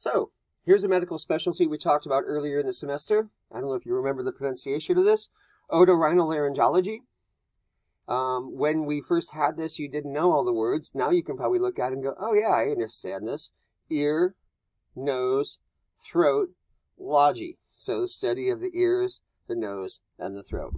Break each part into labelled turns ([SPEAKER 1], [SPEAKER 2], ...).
[SPEAKER 1] So, here's a medical specialty we talked about earlier in the semester. I don't know if you remember the pronunciation of this. Otorhinolaryngology. Um, when we first had this, you didn't know all the words. Now you can probably look at it and go, oh yeah, I understand this. Ear, nose, throat, logy. So the study of the ears, the nose, and the throat.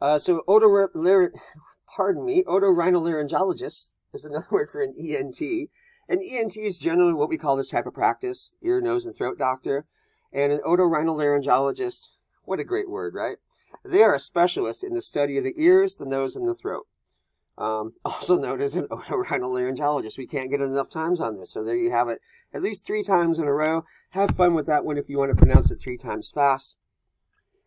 [SPEAKER 1] Uh, so otorhinolaryngologist, pardon me, otorhinolaryngologist is another word for an ENT. An ENT is generally what we call this type of practice, ear, nose, and throat doctor. And an otorhinolaryngologist, what a great word, right? They are a specialist in the study of the ears, the nose, and the throat. Um, also known as an otorhinolaryngologist. We can't get enough times on this, so there you have it. At least three times in a row. Have fun with that one if you want to pronounce it three times fast.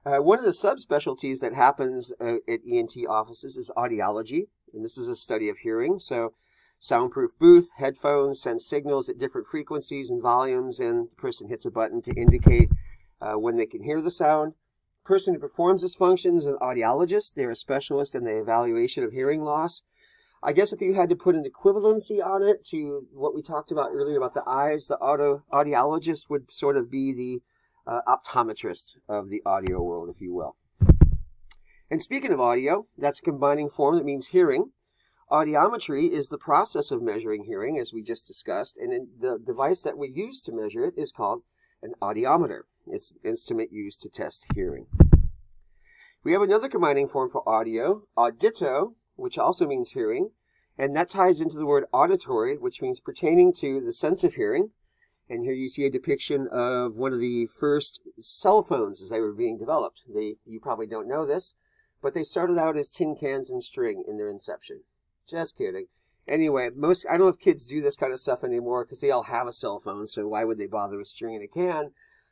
[SPEAKER 1] Uh, one of the subspecialties that happens uh, at ENT offices is audiology, and this is a study of hearing. So soundproof booth, headphones send signals at different frequencies and volumes, and the person hits a button to indicate uh, when they can hear the sound. The person who performs this function is an audiologist. They're a specialist in the evaluation of hearing loss. I guess if you had to put an equivalency on it to what we talked about earlier about the eyes, the auto, audiologist would sort of be the uh, optometrist of the audio world, if you will. And speaking of audio, that's a combining form that means hearing. Audiometry is the process of measuring hearing, as we just discussed, and the device that we use to measure it is called an audiometer. It's an instrument used to test hearing. We have another combining form for audio, audito, which also means hearing, and that ties into the word auditory, which means pertaining to the sense of hearing, and here you see a depiction of one of the first cell phones as they were being developed. They, you probably don't know this, but they started out as tin cans and string in their inception. Just kidding. Anyway, most, I don't know if kids do this kind of stuff anymore because they all have a cell phone, so why would they bother with string in a can?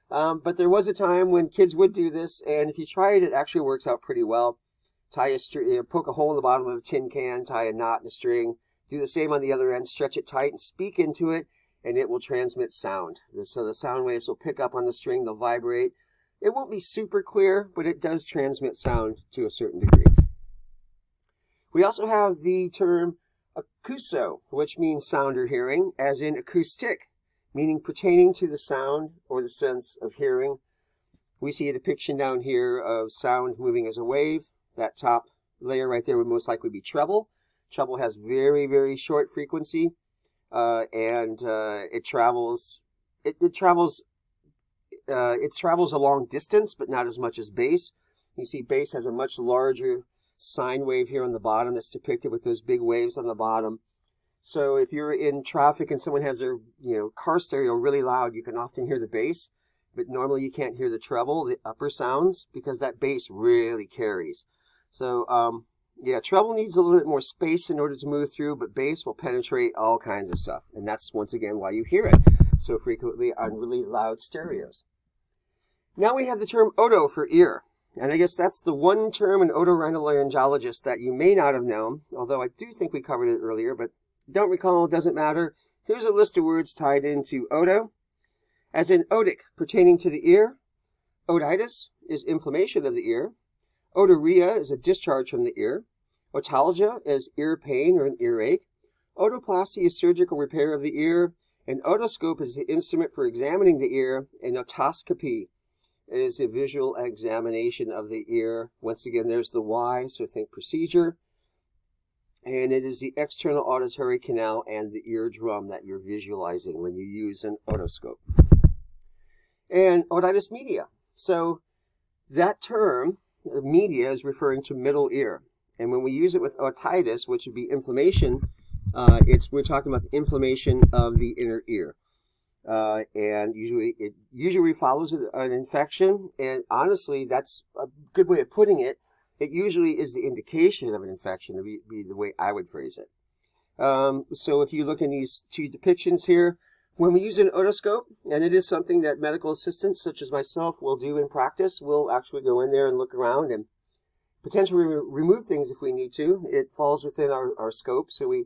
[SPEAKER 1] Um, but there was a time when kids would do this, and if you try it, it actually works out pretty well. Tie a string, poke a hole in the bottom of a tin can, tie a knot in a string, do the same on the other end, stretch it tight and speak into it, and it will transmit sound. So the sound waves will pick up on the string, they'll vibrate. It won't be super clear, but it does transmit sound to a certain degree. We also have the term acousto, which means sound or hearing, as in acoustic, meaning pertaining to the sound or the sense of hearing. We see a depiction down here of sound moving as a wave. That top layer right there would most likely be treble. Treble has very, very short frequency uh, and uh, it travels it, it travels uh, it travels a long distance, but not as much as bass. You see, bass has a much larger sine wave here on the bottom that's depicted with those big waves on the bottom. So if you're in traffic and someone has their you know car stereo really loud, you can often hear the bass, but normally you can't hear the treble, the upper sounds, because that bass really carries. So um, yeah, treble needs a little bit more space in order to move through, but bass will penetrate all kinds of stuff. And that's, once again, why you hear it so frequently on really loud stereos. Now we have the term oto for ear. And I guess that's the one term in otorhinolaryngologist that you may not have known, although I do think we covered it earlier, but don't recall, doesn't matter. Here's a list of words tied into oto, as in otic, pertaining to the ear. Otitis is inflammation of the ear. Otorrhea is a discharge from the ear. Otalgia is ear pain or an earache. Otoplasty is surgical repair of the ear. An otoscope is the instrument for examining the ear. And otoscopy is a visual examination of the ear. Once again, there's the Y, so think procedure. And it is the external auditory canal and the eardrum that you're visualizing when you use an otoscope. And otitis media. So that term media is referring to middle ear. And when we use it with otitis, which would be inflammation, uh, it's we're talking about the inflammation of the inner ear. Uh, and usually it usually follows an infection. And honestly, that's a good way of putting it. It usually is the indication of an infection, to be, be the way I would phrase it. Um, so if you look in these two depictions here, when we use an otoscope, and it is something that medical assistants such as myself will do in practice, we'll actually go in there and look around and potentially re remove things if we need to. It falls within our, our scope, so we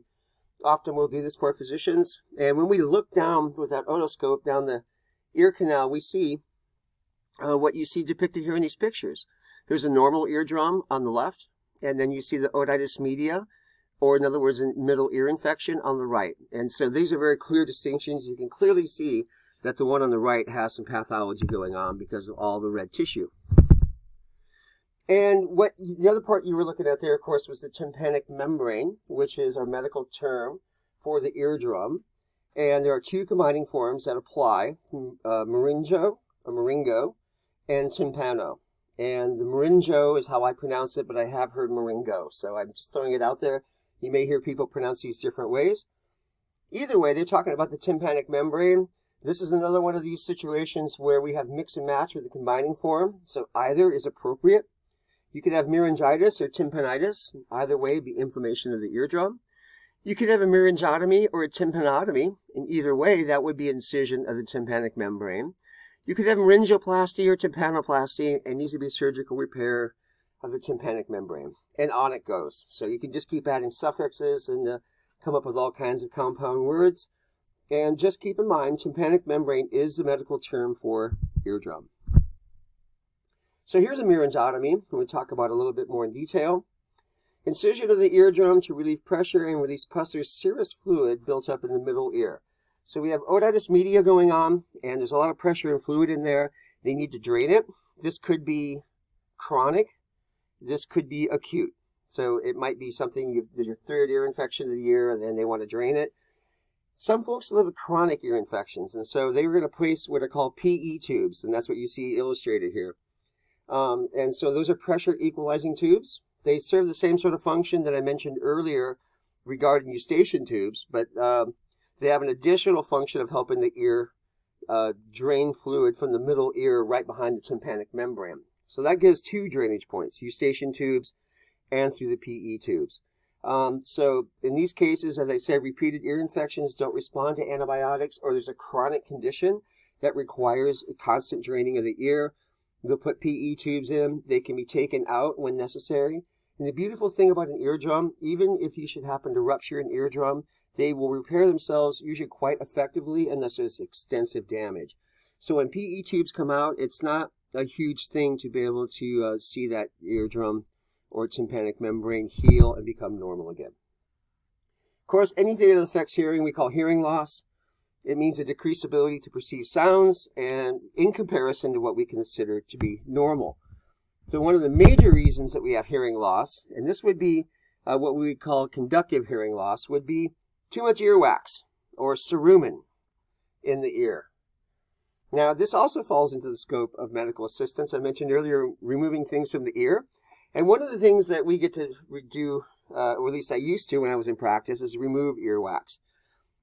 [SPEAKER 1] often we'll do this for physicians. And when we look down with that otoscope down the ear canal, we see uh, what you see depicted here in these pictures. There's a normal eardrum on the left, and then you see the otitis media, or in other words, a middle ear infection on the right. And so these are very clear distinctions. You can clearly see that the one on the right has some pathology going on because of all the red tissue. And what the other part you were looking at there, of course, was the tympanic membrane, which is our medical term for the eardrum. And there are two combining forms that apply, uh, Myringo, a Myringo, and Tympano. And the Myringo is how I pronounce it, but I have heard Myringo, so I'm just throwing it out there. You may hear people pronounce these different ways. Either way, they're talking about the tympanic membrane. This is another one of these situations where we have mix and match with the combining form, so either is appropriate. You could have myringitis or tympanitis. Either way, be inflammation of the eardrum. You could have a myringotomy or a tympanotomy. In either way, that would be incision of the tympanic membrane. You could have myringoplasty or tympanoplasty. It needs to be surgical repair of the tympanic membrane. And on it goes. So you can just keep adding suffixes and uh, come up with all kinds of compound words. And just keep in mind, tympanic membrane is the medical term for eardrum. So here's a myringotomy. We talk about a little bit more in detail. Incision of the eardrum to relieve pressure and release pus or serous fluid built up in the middle ear. So we have otitis media going on, and there's a lot of pressure and fluid in there. They need to drain it. This could be chronic. This could be acute. So it might be something, you, your third ear infection of the year, and then they want to drain it. Some folks live with chronic ear infections, and so they were going to place what are called PE tubes, and that's what you see illustrated here. Um, and so those are pressure equalizing tubes. They serve the same sort of function that I mentioned earlier regarding eustachian tubes, but um, they have an additional function of helping the ear uh, drain fluid from the middle ear right behind the tympanic membrane. So that gives two drainage points, eustachian tubes and through the PE tubes. Um, so in these cases, as I said, repeated ear infections don't respond to antibiotics or there's a chronic condition that requires constant draining of the ear. They'll put PE tubes in. They can be taken out when necessary. And the beautiful thing about an eardrum, even if you should happen to rupture an eardrum, they will repair themselves usually quite effectively unless there's extensive damage. So when PE tubes come out, it's not a huge thing to be able to uh, see that eardrum or tympanic membrane heal and become normal again. Of course, anything that affects hearing we call hearing loss. It means a decreased ability to perceive sounds and in comparison to what we consider to be normal. So one of the major reasons that we have hearing loss, and this would be uh, what we would call conductive hearing loss, would be too much earwax or cerumen in the ear. Now, this also falls into the scope of medical assistance. I mentioned earlier removing things from the ear. And one of the things that we get to do, uh, or at least I used to when I was in practice, is remove earwax.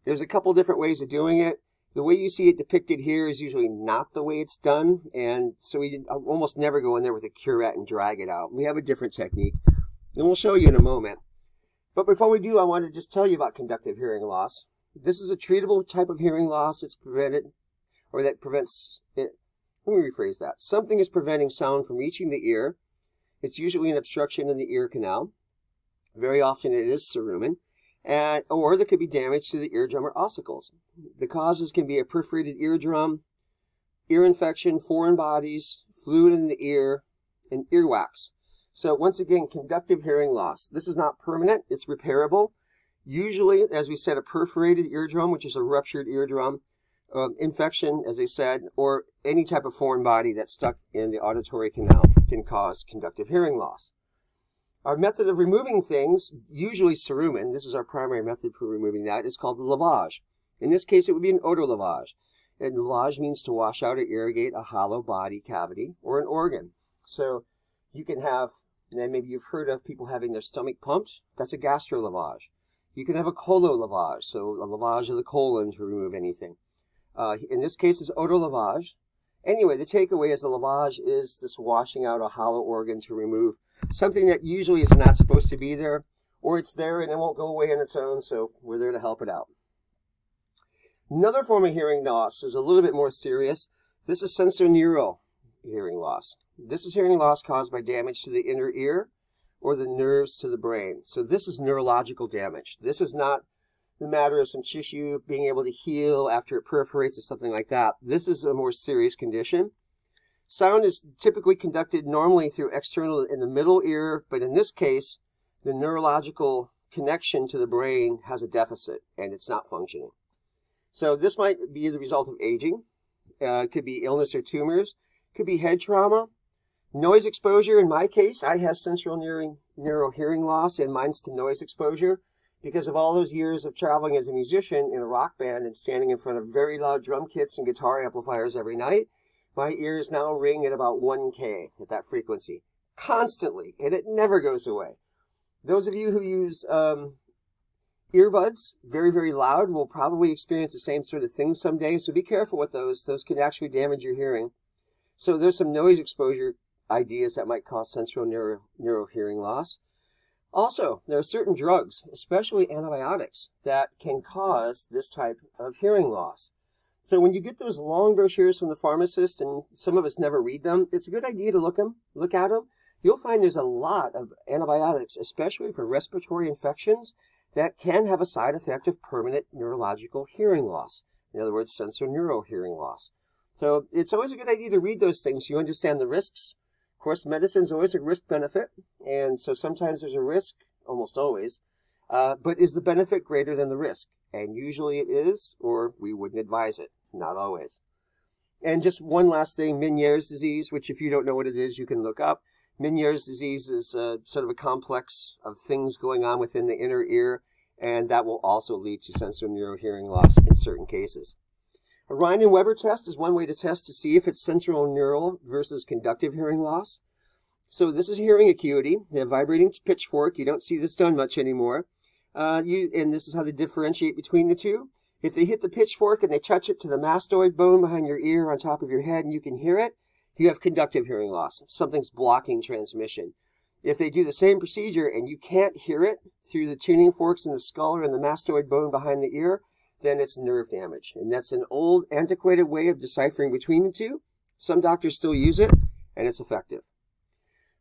[SPEAKER 1] There's a couple different ways of doing it. The way you see it depicted here is usually not the way it's done, and so we uh, almost never go in there with a curette and drag it out. We have a different technique, and we'll show you in a moment. But before we do, I want to just tell you about conductive hearing loss. This is a treatable type of hearing loss. It's prevented, or that prevents it. Let me rephrase that. Something is preventing sound from reaching the ear. It's usually an obstruction in the ear canal. Very often it is cerumen. And, or there could be damage to the eardrum or ossicles. The causes can be a perforated eardrum, ear infection, foreign bodies, fluid in the ear, and earwax. So once again, conductive hearing loss. This is not permanent, it's repairable. Usually, as we said, a perforated eardrum, which is a ruptured eardrum, um, infection, as I said, or any type of foreign body that's stuck in the auditory canal can cause conductive hearing loss. Our method of removing things, usually cerumen, this is our primary method for removing that, is called lavage. In this case, it would be an oto lavage. And lavage means to wash out or irrigate a hollow body cavity or an organ. So you can have and maybe you've heard of people having their stomach pumped. That's a gastro lavage. You can have a colo lavage, so a lavage of the colon to remove anything. Uh, in this case, it's otolavage. Anyway, the takeaway is the lavage is this washing out a hollow organ to remove something that usually is not supposed to be there, or it's there and it won't go away on its own, so we're there to help it out. Another form of hearing loss is a little bit more serious. This is sensorineural hearing loss. This is hearing loss caused by damage to the inner ear or the nerves to the brain. So this is neurological damage. This is not the matter of some tissue being able to heal after it perforates or something like that. This is a more serious condition. Sound is typically conducted normally through external in the middle ear, but in this case, the neurological connection to the brain has a deficit and it's not functioning. So this might be the result of aging. Uh, it could be illness or tumors. It Could be head trauma. Noise exposure, in my case, I have central neural, neural hearing loss and mine's to noise exposure because of all those years of traveling as a musician in a rock band and standing in front of very loud drum kits and guitar amplifiers every night, my ears now ring at about 1K at that frequency constantly, and it never goes away. Those of you who use um, earbuds, very, very loud, will probably experience the same sort of thing someday, so be careful with those. Those can actually damage your hearing. So there's some noise exposure ideas that might cause central neuro, neuro hearing loss. Also, there are certain drugs, especially antibiotics, that can cause this type of hearing loss. So when you get those long brochures from the pharmacist, and some of us never read them, it's a good idea to look them, look at them. You'll find there's a lot of antibiotics, especially for respiratory infections, that can have a side effect of permanent neurological hearing loss. In other words, sensorineural hearing loss. So it's always a good idea to read those things so you understand the risks Of course, medicine is always a risk benefit, and so sometimes there's a risk, almost always. Uh, but is the benefit greater than the risk? And usually it is, or we wouldn't advise it. Not always. And just one last thing, Meniere's disease, which if you don't know what it is, you can look up. Meniere's disease is uh, sort of a complex of things going on within the inner ear, and that will also lead to sensorineural hearing loss in certain cases. A Rinne-Weber test is one way to test to see if it's central neural versus conductive hearing loss. So this is hearing acuity. Have vibrating pitchfork. You don't see this done much anymore. Uh, you, and this is how they differentiate between the two. If they hit the pitchfork and they touch it to the mastoid bone behind your ear on top of your head and you can hear it, you have conductive hearing loss. Something's blocking transmission. If they do the same procedure and you can't hear it through the tuning forks in the skull or in the mastoid bone behind the ear, then it's nerve damage. And that's an old, antiquated way of deciphering between the two. Some doctors still use it, and it's effective.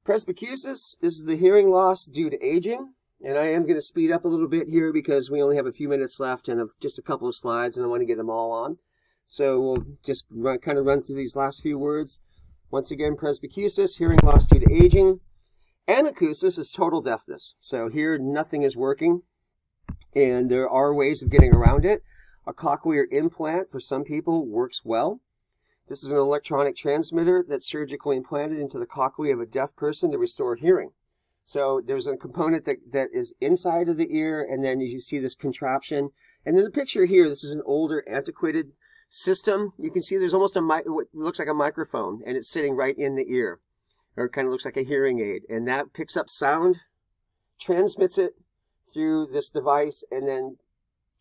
[SPEAKER 1] Presbycusis this is the hearing loss due to aging. And I am going to speed up a little bit here because we only have a few minutes left and just a couple of slides, and I want to get them all on. So we'll just run, kind of run through these last few words. Once again, presbycusis, hearing loss due to aging. Anacusis is total deafness. So here, nothing is working, and there are ways of getting around it. A cochlear implant for some people works well. This is an electronic transmitter that's surgically implanted into the cochlea of a deaf person to restore hearing. So there's a component that, that is inside of the ear, and then you see this contraption. And in the picture here, this is an older, antiquated system. You can see there's almost a what looks like a microphone, and it's sitting right in the ear, or it kind of looks like a hearing aid. And that picks up sound, transmits it through this device, and then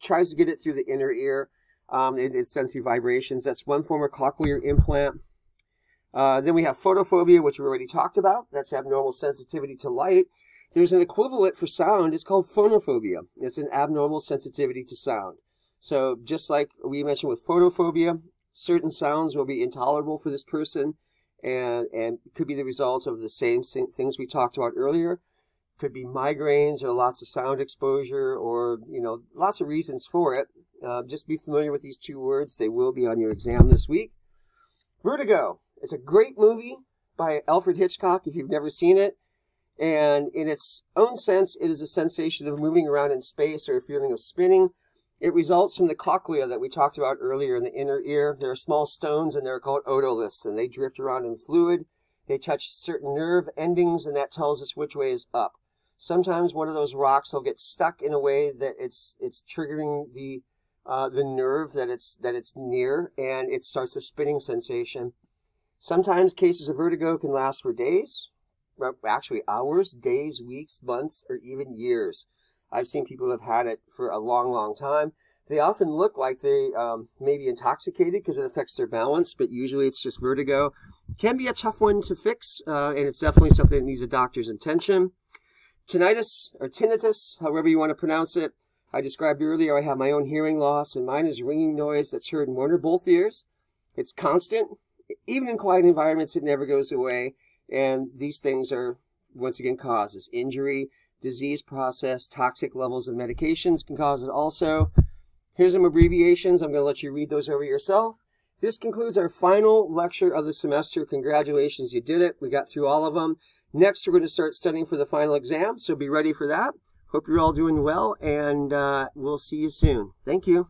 [SPEAKER 1] tries to get it through the inner ear. Um, it, it's done through vibrations. That's one form of cochlear implant. Uh, then we have photophobia, which we already talked about. That's abnormal sensitivity to light. There's an equivalent for sound. It's called phonophobia. It's an abnormal sensitivity to sound. So just like we mentioned with photophobia, certain sounds will be intolerable for this person and, and could be the result of the same things we talked about earlier could be migraines or lots of sound exposure or, you know, lots of reasons for it. Uh, just be familiar with these two words. They will be on your exam this week. Vertigo. It's a great movie by Alfred Hitchcock if you've never seen it. And in its own sense, it is a sensation of moving around in space or a feeling of spinning. It results from the cochlea that we talked about earlier in the inner ear. There are small stones and they're called otoliths and they drift around in fluid. They touch certain nerve endings and that tells us which way is up sometimes one of those rocks will get stuck in a way that it's it's triggering the uh, the nerve that it's that it's near, and it starts a spinning sensation. Sometimes cases of vertigo can last for days, actually hours, days, weeks, months, or even years. I've seen people have had it for a long, long time. They often look like they um, may be intoxicated because it affects their balance, but usually it's just vertigo. Can be a tough one to fix, uh, and it's definitely something that needs a doctor's attention. Tinnitus or tinnitus, however you want to pronounce it. I described earlier I have my own hearing loss, and mine is ringing noise that's heard in one or both ears. It's constant. Even in quiet environments, it never goes away. And these things are, once again, causes. Injury, disease process, toxic levels of medications can cause it also. Here's some abbreviations. I'm going to let you read those over yourself. This concludes our final lecture of the semester. Congratulations, you did it. We got through all of them. Next, we're going to start studying for the final exam, so be ready for that. Hope you're all doing well, and uh, we'll see you soon. Thank you.